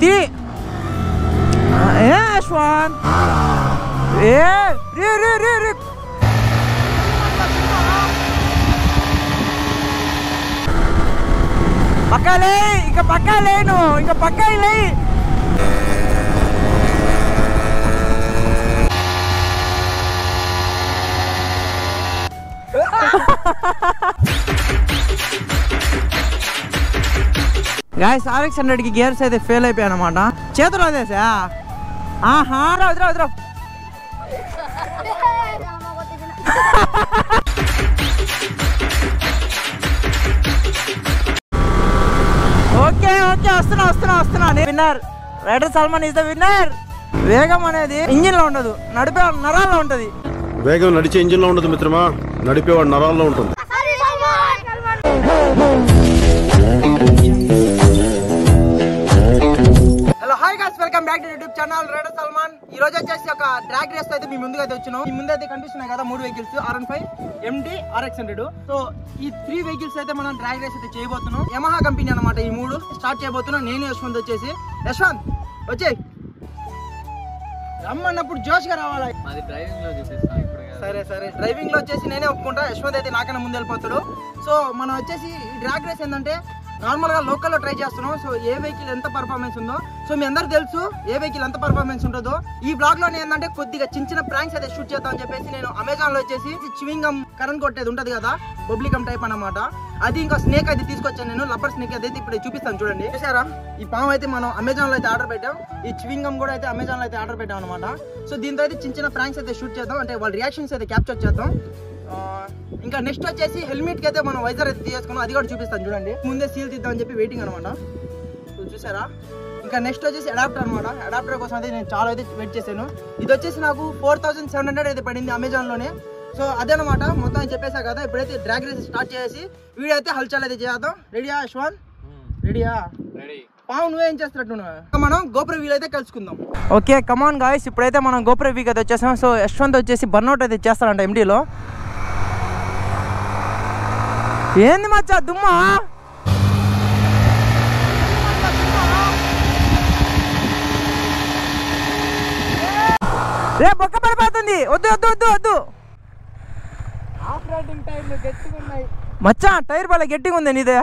Three ఏ యశ్వంత్ ఏ రే రే రే రే పక్కలే ఇంకా పక్క లేను ఇంకా పక్క లే గాయస్ ఆర్ఎక్స్ హండ్రెడ్కి గేర్స్ అయితే ఫెయిల్ అయిపోయాయి అనమాట చేతులు వదిలేసా? ఆహా రా వదిరా వదిరా. ఓకే ఓకే వస్తున్నా వస్తున్నా వస్తున్నా. Winner rider Salman is the winner వేగం అనేది ఇంజిన్లో ఉండదు. నడిపే నరాల్లో ఉంటది. వేగం నడిచే ఇంజిన్లో ఉండదు మిత్రమా? నడిపేవాడు నరాల్లో ఉంటుంది. Welcome back to YouTube channel. Rider Salman. ఈ రోజు వచ్చేసి ఒక డ్రాగ్ రేస్ అయితే మీ ముందుగా అయితే వచ్చినాం. మీ ముందు అయితే కనిపిస్తున్నాయి కదా మూడు vehicles R one five and RX hundred so ఈ త్రీ వెహికల్స్ అయితే మనం డ్రాగ్ రేస్ అయితే చేయబోతున్నాం. యమహా కంపెనీ అనమాట ఈ మూడు. స్టార్ట్ చేయబోతున్నాం. నేను యశ్వంత్ వచ్చేసి. యశ్వంత్ వచ్చే రమ్మన్నప్పుడు జోష్గా రావాలి? డ్రైవింగ్లో. సరే సరే. డ్రైవింగ్లో వచ్చేసి నేనే ఒప్పుకుంటా. యశ్వంత్ అయితే నాకన్నా ముందు వెళ్ళిపోతాడు. సో మనం వచ్చేసి ఈ డ్రాగ్ రేస్ ఏంటంటే నార్మల్గా లోకల్లో ట్రై చేస్తున్నాం. సో ఏ వెహికల్ ఎంత పర్ఫార్మెన్స్ ఉందో సో మీ అందరికి తెలుసు ఏ వెహికల్ ఎంత పర్ఫార్మెన్స్ ఉంటుందో. ఈ బ్లాగ్లో ఏంటంటే కొద్దిగా చిన్న చిన్న ప్రాంక్స్ అయితే షూట్ చేద్దాం అని చెప్పేసి నేను అమెజాన్లో వచ్చేసి చివింగం కరెంట్ కొట్టేది ఉంటది కదా పబ్లికం టైప్ అన్నమాట. అది ఇంకా స్నేక్ అయితే తీసుకొచ్చాను నేను లబ్బర్ స్నేక్ అయితే ఇప్పుడు చూపిస్తాను చూడండి. చూసారా? ఈ పాము అయితే మనం అమెజాన్లో అయితే ఆర్డర్ పెట్టాం. ఈ చివింగం కూడా అయితే అమెజాన్లో అయితే ఆర్డర్ పెట్టాం అనమాట సో దీంతో అయితే చిన్న చిన్న ప్రాంక్స్ అయితే షూట్ చేద్దాం. అంటే వాళ్ళ రియాక్షన్స్ అయితే క్యాప్చర్ చేద్దాం. ఇంకా నెక్స్ట్ వచ్చేసి హెల్మెట్కి అయితే మనం వైజర్ అయితే తీసుకున్నాం అది కూడా చూపిస్తాను చూడండి. ముందే సీల్ తీద్దామని చెప్పి వెయిటింగ్ అనమాట. చూసారా? ఇంకా నెక్స్ట్ వచ్చేసి అడాప్టర్ అనమాట. అడాప్టర్ కోసం అయితే నేను చాలా అయితే వెయిట్ చేశాను. ఇది వచ్చేసి నాకు ఫోర్ థౌసండ్ సెవెన్ హండ్రెడ్ అయితే పడింది అమెజాన్లోనే సో అదేనమాట మొత్తం చెప్పేసా కదా ఇప్పుడైతే డ్రాగ్ రేస్ స్టార్ట్ చేసి వీడియో అయితే హల్చల్ అయితే చేద్దాం. రెడీయా యశ్వాన్ రెడీయా రెడీ పావు నువ్వేం చేస్తున్నట్టు మనం గోపుర వీల్ అయితే కలుసుకుందాం. ఓకే కమాన్ గాయస్ ఇప్పుడైతే మనం గోపుర వీక్ అయితే వచ్చేసాం. సో యశ్వంత్ వచ్చేసి బర్నౌట్ అయితే చేస్తారంట ఎండీలో ఏంది మచ్చా దుమ్మా రే బొక్క పడిపోతుంది వద్దు వద్దు వద్దు వద్దు మచ్చా టైర్ బాగా గట్టిగా ఉంది నీదే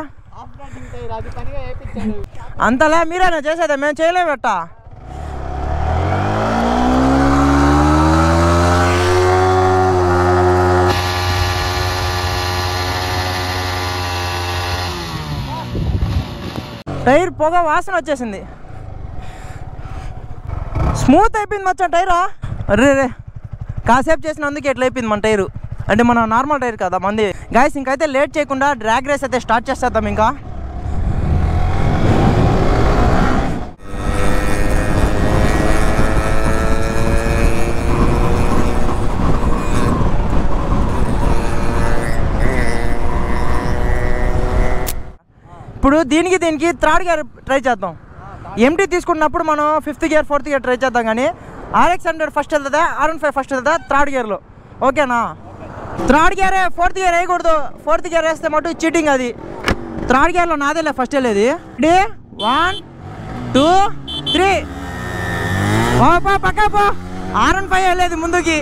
అంతలా మీరేనా చేసేదా మేము చేయలేమట టైర్ పొగ వాసన వచ్చేసింది. స్మూత్ అయిపోయింది మచ్చా టైరా? అరే రే కాసేపు చేసినందుకు ఎట్లా అయిపోయింది మన టైరు. అంటే మన నార్మల్ టైర్ కదా మంది. గాయస్ ఇంకైతే లేట్ చేయకుండా డ్రాగ్ రేస్ అయితే స్టార్ట్ చేసేద్దాం ఇంకా. ఇప్పుడు దీనికి దీనికి థర్డ్ గేర్ ట్రై చేద్దాం. ఎంటీ తీసుకున్నప్పుడు మనం fifth gear fourth gear try చేద్దాం కానీ ఆర్ఎక్స్ హండ్రెడ్ ఫస్ట్ వెళ్తుందా? ఆర్ఎన్ ఫైవ్ ఫస్ట్ వెళ్తుందా? థర్డ్ గేర్లో ఓకేనా థర్డ్ గేరే ఫోర్త్ గేర్ వేయకూడదు. ఫోర్త్ గేర్ వేస్తే మటు చీటింగ్ అది. థర్డ్ గేర్లో నాదేలే ఫస్ట్ వెళ్ళేది. డే వన్ టూ త్రీ పో పక్క పో. ఆర్ వన్ ఫైవ్ వెళ్ళేది ముందుకి.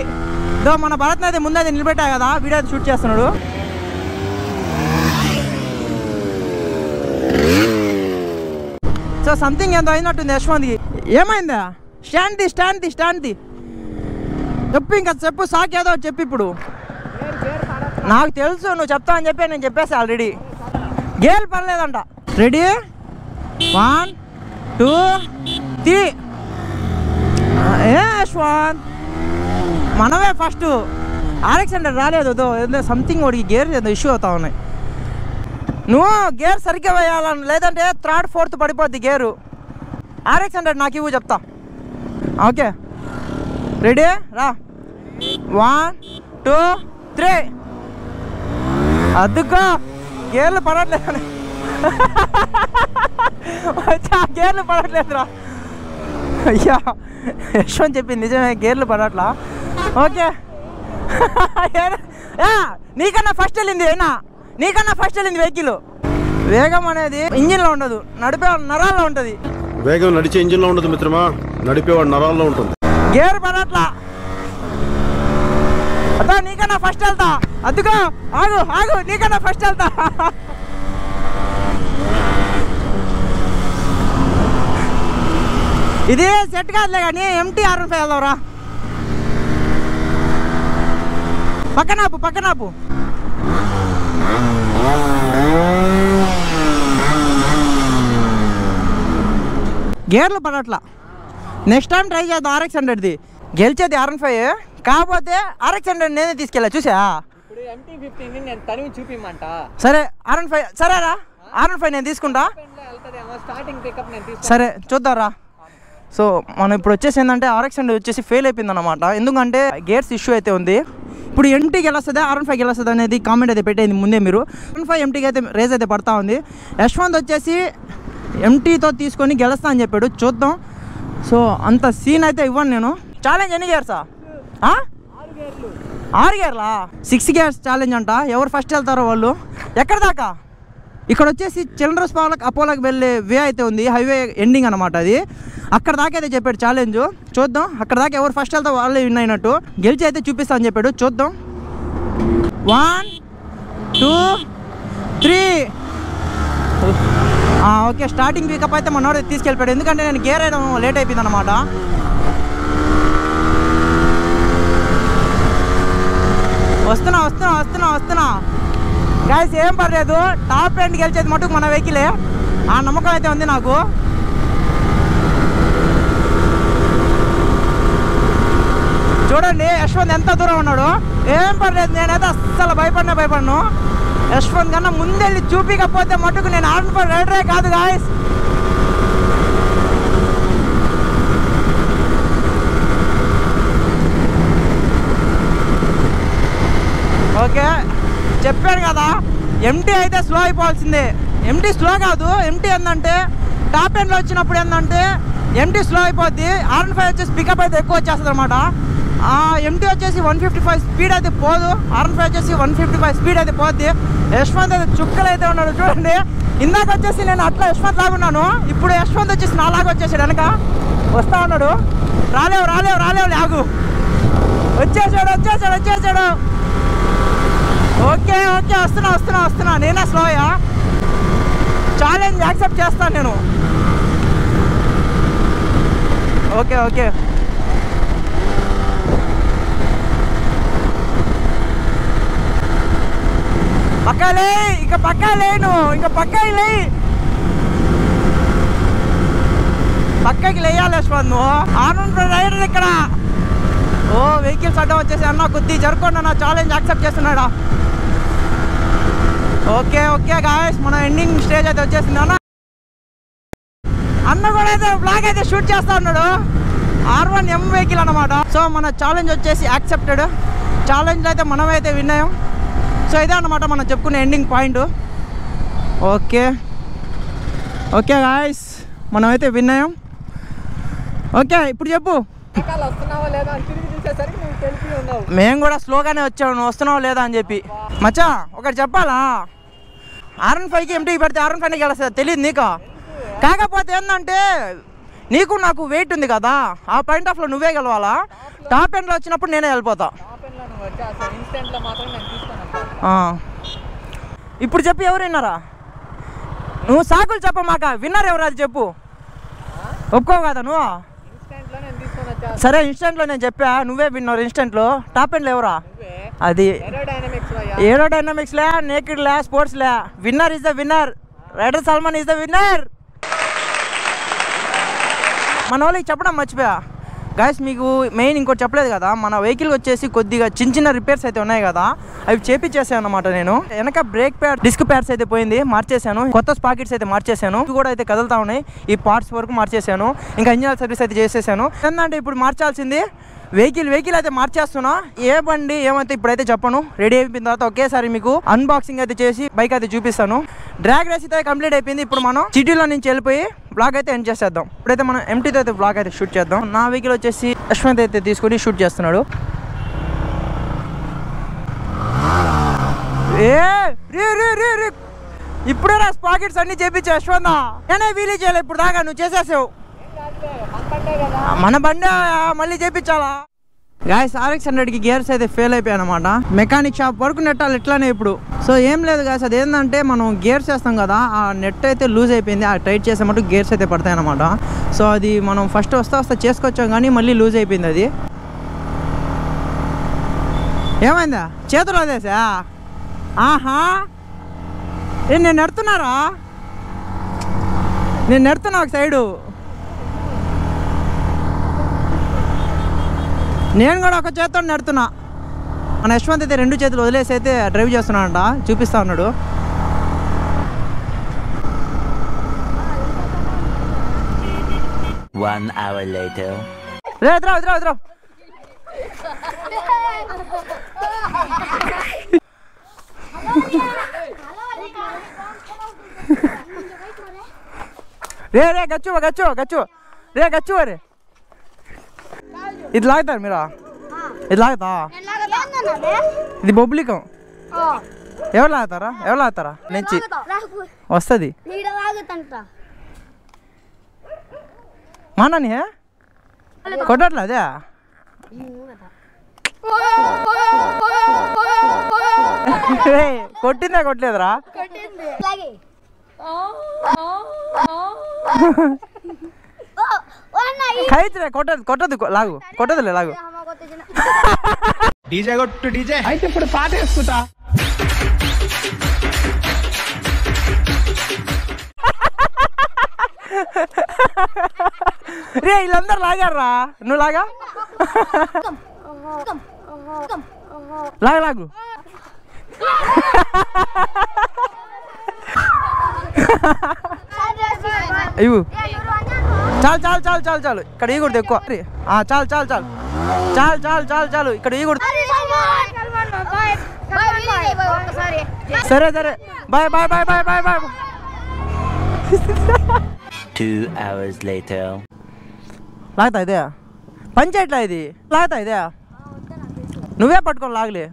దో మన భరత్ అయితే ముందు అది నిలబెట్టా కదా వీడియో షూట్ చేస్తున్నాడు. సో సంథింగ్ ఏందో అయినట్టుంది యశ్వంత్కి. ఏమైందా? Stand the stand the stand. The చెప్పు ఇంకా చెప్పు సాక్ ఏదో చెప్పు ఇప్పుడు. నాకు తెలుసు నువ్వు చెప్తా అని చెప్పి నేను చెప్పేసి ఆల్రెడీ గేల్ పర్లేదంట. రెడీ వన్ టూ త్రీ ఏ యశ్వంత్? మనమే ఫస్ట్ ఆలెక్సాండర్ రాలేదు ఏదో సంథింగ్ వాడికి గేర్ ఏదో ఇష్యూ అవుతా ఉన్నాయి. నువ్వు గేర్ సరిగ్గా వేయాలని లేదంటే థర్డ్ ఫోర్త్ పడిపోద్ది గేరు. ఆర్ఎక్స్ హండ్రెడ్ నాకు ఇవ్వు చెప్తా. ఓకే. రెడీ రా. వన్ టూ త్రీ అద్దుకో. గేర్లు పడట్లేదు. గేర్లు పడట్లేదురా. అయ్యా యశ్వంత్ చెప్పింది నిజమే గేర్లు పడట్లా. ఓకే. నీకన్నా ఫస్ట్ వెళ్ళింది అయినా నీకన్నా ఫస్ట్ వెళ్ళింది వెహికల్. వేగం అనేది ఇంజిన్లో ఉండదు నడిపే నరాల్లో ఉంటుంది. వేగం నడిచే ఇంజిన్లో ఉండదు మిత్రమా? నడిపేవాడు నరాల్లో ఉంటుంది. గేర్ పడట్లా. అదా నీకన్నా ఫస్ట్ వెళ్తా. అద్దుకో ఆగు ఆగు నీకన్నా ఫస్ట్ వెళ్తా. ఇది సెట్ కాదులే కానీ ఎంటీ ఆర్ ఫైవ్ వెళ్దాంరా. పక్కనాపు పక్కనాపు గేర్లు పడట్లా. నెక్స్ట్ టైం ట్రై చేద్దాం ఆర్ఎక్స్ హండ్రెడ్ది గెలిచేది ఆర్ఎన్ ఫైవ్ కాకపోతే ఆర్ఎక్స్ హండ్రెడ్ నేనే తీసుకెళ్ళా చూసా సరే ఆర్ఎన్ ఫైవ్ సరేరా? ఆర్ఎన్ ఫైవ్ నేను తీసుకుంటా. సరే చూద్దారా. సో మనం ఇప్పుడు వచ్చేసి ఏంటంటే ఆర్ఎక్స్ హండ్రెడ్ వచ్చేసి ఫెయిల్ అయిపోయింది అనమాట ఎందుకంటే గేర్స్ ఇష్యూ అయితే ఉంది. ఇప్పుడు ఎంటీకి వెళ్ళొస్తుందా ఆర్ఎన్ ఫైవ్కి వెళ్ళొస్తుంది అనేది కామెంట్ అయితే పెట్టేది ముందే మీరు. ఆర్ఎన్ ఫైవ్ ఎంటీకి అయితే రేస్ అయితే పడతా ఉంది. యశ్వంత్ వచ్చేసి ఎంటీతో తీసుకొని గెలుస్తా అని చెప్పాడు. చూద్దాం. సో అంత సీన్ అయితే ఇవ్వను నేను. ఛాలెంజ్ ఎన్ని గేర్సా ఆరు గేర్లా సిక్స్ గేర్స్ ఛాలెంజ్ అంట. ఎవరు ఫస్ట్ వెళ్తారో వాళ్ళు? ఎక్కడ దాకా? ఇక్కడ వచ్చేసి చిల్డ్రన్స్ పార్క్ అపోలోకి వెళ్ళే వే అయితే ఉంది. హైవే ఎండింగ్ అనమాట అది. అక్కడ దాకా అయితే చెప్పాడు ఛాలెంజ్. చూద్దాం. అక్కడ దాకా ఎవరు ఫస్ట్ వెళ్తే వాళ్ళే విన్ అయినట్టు. గెలిచి అయితే చూపిస్తా అని చెప్పాడు. చూద్దాం. One two three. Okay. Starting pickup అయితే మనోడు తీసుకెళ్ళిపోయాడు. ఎందుకంటే నేను గేర్ వేయడం లేట్ అయిపోయింది అనమాట వస్తున్నా వస్తున్నా వస్తున్నా వస్తున్నా. గాయస్ ఏం పర్లేదు. టాప్ ఎండ్ గెలిచేది మటుకు మన వెహికలే. ఆ నమ్మకం అయితే ఉంది నాకు. చూడండి యశ్వంత్ ఎంత దూరం ఉన్నాడు. ఏం పర్లేదు నేనైతే అస్సలు భయపడినా భయపడను. యశ్వంత్ కన్నా ముందెళ్ళి చూపికపోతే మటుకు నేను ఆర్డర్ రైడరే కాదు గాయస్ ఓకే చెప్పాను కదా ఎంటీ అయితే స్లో అయిపోవాల్సిందే. ఎంటీ స్లో కాదు ఎంటీ ఏంటంటే టాప్ ఎండ్లో వచ్చినప్పుడు ఏంటంటే ఎంటీ స్లో అయిపోద్ది ఆర్ఎన్ ఫైవ్ వచ్చేసి పికప్ అయితే ఎక్కువ వచ్చేస్తుంది అనమాట ఎంటీ వచ్చేసి వన్ ఫిఫ్టీ ఫైవ్ స్పీడ్ అయితే పోదు ఆర్ఎన్ ఫైవ్ వచ్చేసి వన్ ఫిఫ్టీ ఫైవ్ స్పీడ్ అయితే పోద్ది. యశ్వంత్ అయితే చుక్కలు అయితే ఉన్నాడు చూడండి. ఇందాక వచ్చేసి నేను అట్లా యశ్వంత్ లాగా ఉన్నాను ఇప్పుడు యశ్వంత్ వచ్చేసి నా లాగా వచ్చేసాడు వెనక. వస్తా ఉన్నాడు. రాలేవు రాలేవు రాలేవు లాగు. వచ్చేసాడు వచ్చేసాడు వచ్చేసాడు. ఓకే ఓకే వస్తున్నా వస్తున్నా వస్తున్నా. నేనే స్లోయా? ఛాలెంజ్ యాక్సెప్ట్ చేస్తాను నేను. Okay okay. పక్కలే ఇక పక్క లేను ఇక పక్క లే. పక్కకి లేయాలి యశ్వంత్ నువ్వు. ఆనంద్ రైడర్ ఇక్కడ. ఓ వెహికల్స్ అడ్డం వచ్చేసి అన్న కొద్ది జరుపుకోండి అన్న ఛాలెంజ్ యాక్సెప్ట్ చేస్తున్నాడా? ఓకే ఓకే గాయస్ మన ఎండింగ్ స్టేజ్ అయితే వచ్చేసింది అన్న. అన్న కూడా అయితే బ్లాగ్ అయితే షూట్ చేస్తా ఉన్నాడు. ఆర్ వన్ ఎం వెహికల్ అనమాట సో మన ఛాలెంజ్ వచ్చేసి యాక్సెప్టెడ్ ఛాలెంజ్ అయితే మనమైతే విన్నాం సో ఇదే అనమాట మనం చెప్పుకునే ending point okay. Okay guys మనమైతే విన్నాం ఓకే ఇప్పుడు చెప్పు. మేము కూడా స్లోగానే వచ్చాము నువ్వు వస్తున్నావు లేదా అని చెప్పి. మచ్చా ఒకటి చెప్పాలా? ఆర్ఎన్ ఫైవ్కి ఎంటీకి పెడితే ఆర్ఎన్ ఫైవ్కి వెళ్ళస్తుంది తెలియదు నీకు. కాకపోతే ఏంటంటే నీకు నాకు వెయిట్ ఉంది కదా ఆ పాయింట్ ఆఫ్లో నువ్వే గెలవాలా? టాప్ ఎండ్లో వచ్చినప్పుడు నేనే వెళ్ళిపోతా. ఇప్పుడు చెప్పి ఎవరు విన్నారా? నువ్వు సాకులు చెప్పమాక విన్నర్ ఎవరు అది చెప్పు. ఒప్పుకోవు కదా నువ్వు ఇన్స్టెంట్లో నేను తీసుకొని వచ్చేస్తా సరే ఇన్స్టెంట్లో నేను చెప్పా నువ్వే విన్నర్ ఇన్స్టెంట్లో టాప్ ఎండ్లో ఎవరా? అది ఏరోడైనమిక్స్ అయ్యా. ఏరోడైనమిక్స్ లే నేకిడ్ లే స్పోర్ట్స్ లే. Winner is the winner rider Salman is the winner మన వాళ్ళకి చెప్పడం మర్చిపోయా? గాయస్ మీకు మెయిన్ ఇంకోటి చెప్పలేదు కదా మన వెహికల్ వచ్చేసి కొద్దిగా చిన్న చిన్న రిపేర్స్ అయితే ఉన్నాయి కదా అవి చేపించేసాను అనమాట నేను. వెనక బ్రేక్ ప్యాడ్ డిస్క్ ప్యాడ్స్ అయితే పోయింది మార్చేసాను. కొత్త స్పాకెట్స్ అయితే మార్చేసాను. ఇవి కూడా అయితే కదులుతా ఉన్నాయి. ఈ పార్ట్స్ వరకు మార్చేసాను. ఇంకా ఇంజనీర్ సర్వీస్ అయితే చేసేసాను. ఏంటంటే ఇప్పుడు మార్చాల్సింది వెహికల్ వెహికల్ అయితే మార్చేస్తున్నా. ఏ బండి ఏమైతే ఇప్పుడైతే చెప్పను. రెడీ అయిపోయిన తర్వాత ఒకేసారి మీకు అన్బాక్సింగ్ అయితే చేసి బైక్ అయితే చూపిస్తాను. డ్రాగ్ రేస్ అయితే కంప్లీట్ అయిపోయింది. ఇప్పుడు మనం సిటీలో నుంచి వెళ్ళిపోయి బ్లాగ్ అయితే ఎండ్ చేసేద్దాం. ఇప్పుడైతే మనం ఎంటీతో అయితే బ్లాగ్ అయితే షూట్ చేద్దాం. నా వెహికల్ వచ్చేసి యశ్వంత్ అయితే తీసుకొని షూట్ చేస్తున్నాడు. ఏ రే రే రే రే. ఇప్పుడే రా స్పాకెట్స్ అన్ని చేపించు యశ్వంత్. నేనే వీలీ చేయాలి ఇప్పుడు దాకా నువ్వు చేసేసావు. మన బండి మళ్ళీ చేపించాలా? గాయస్ ఆర్ఎక్స్ హండ్రెడ్కి గేర్స్ అయితే ఫెయిల్ అయిపోయాయి అనమాట మెకానిక్ షాప్ వరకు నెట్టాలి ఇట్లానే ఇప్పుడు. సో ఏం లేదు గాయస్ అది మనం గేర్స్ వేస్తాం కదా ఆ నెట్ అయితే లూజ్ అయిపోయింది. ఆ టైట్ చేసే మటుకు గేర్స్ అయితే పడతాయి అనమాట సో అది మనం ఫస్ట్ వస్తా వస్తా చేసుకొచ్చాం కానీ మళ్ళీ లూజ్ అయిపోయింది అది. ఏమైందా? చేతులు అదేసా ఆహా! ఏ నేను నెడుతున్నారా? నేను నెడుతున్నా ఒక సైడు నేను కూడా ఒక చేతితో నెడుతున్నా. మన యశ్వంత్ అయితే రెండు చేతులు వదిలేసి అయితే డ్రైవ్ చేస్తున్నాడంట. చూపిస్తా ఉన్నాడు. One hour later. రే ఎదురా ఎదురా ఎదురా రే రే గచ్చు గచ్చు గచ్చు. రే గచ్చు రే ఇది లాగుతారు మీరా? ఇది లాగుతా? ఇది బొబ్లికం ఎవరు లాగుతారా? ఎవరు లాగుతారా? నుంచి. వస్తుంది. మానని కొట్టట్లే రేయ్, కొట్టిందా కొట్టదు లాగు కొట్టదులే లాగు అయితే ఇప్పుడు పాట వేసుకుంటా రే వీళ్ళందరూ లాగారా నువ్వు లాగా లాగు లాగు ఇవ్వు చాలు చాలు చాలు చాలు చాలు. ఇక్కడ ఈగుడు ఎక్కువ. ఆ, చాలు చాలు చాలు. చాలు చాలు చాలు చాలు. ఇక్కడ ఈగుడు సరే సరే. Bye bye bye bye bye bye. Two hours later. లాగుతా ఇదే? పని చేయట్లా ఇది? లాగుతా ఇదే? నువ్వే పట్టుకొని లాగలే.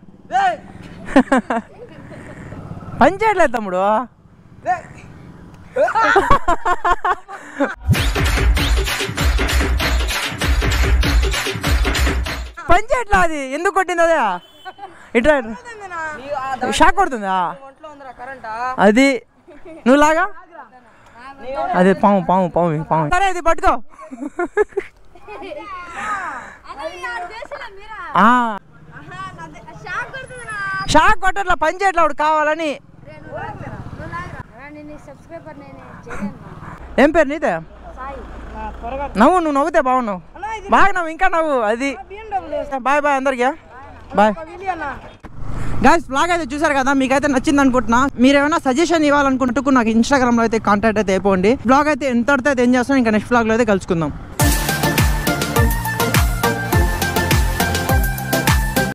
పని చేయట్లేదు తమ్ముడు పని చేయట్లా అది? ఎందుకు కొట్టింది అదే? ఇట్లా. షాక్ కొడుతుందా? అది నువ్వు లాగా? అదే పాము పాము పాము పాము. సరే ఇది పట్టుకో. షాక్ కొట్టట్లా పని చేయట్లా వాడు కావాలని? ఏం పేరు నీదే? నవ్వు నువ్వు నవ్వుతే బాగున్నావు. బాగా నవ్వు ఇంకా నవ్వు అది. బాయ్ బాయ్ అందరికీ బాయ్. గాయస్ బ్లాగ్ అయితే చూసారు కదా మీకైతే నచ్చింది అనుకుంటున్నా. మీరు ఏమైనా సజెషన్ ఇవ్వాలనుకుంటూ నాకు ఇన్స్టాగ్రామ్లో అయితే కాంటాక్ట్ అయితే అయిపోండి. బ్లాగ్ అయితే ఎంత అయితే ఏం చేస్తాం ఇంకా నెక్స్ట్ బ్లాగ్లో అయితే కలుసుకుందాం.